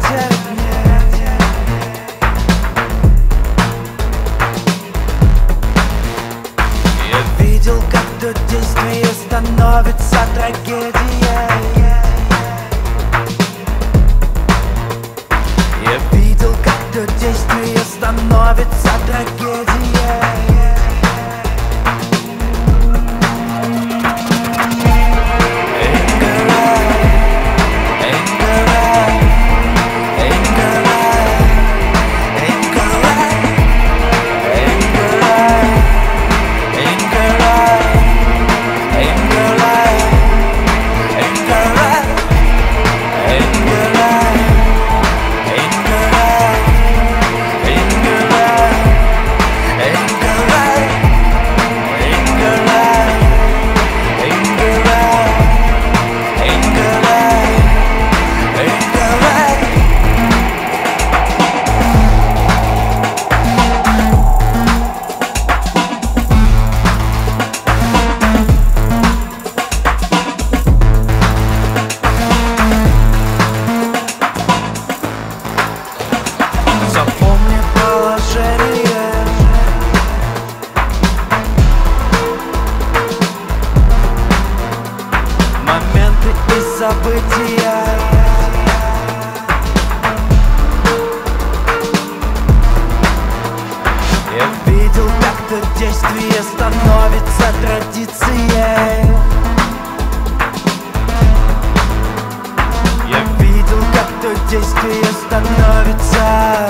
Jack. События Я видел, как то действие становится традицией. Я видел, как то действие становится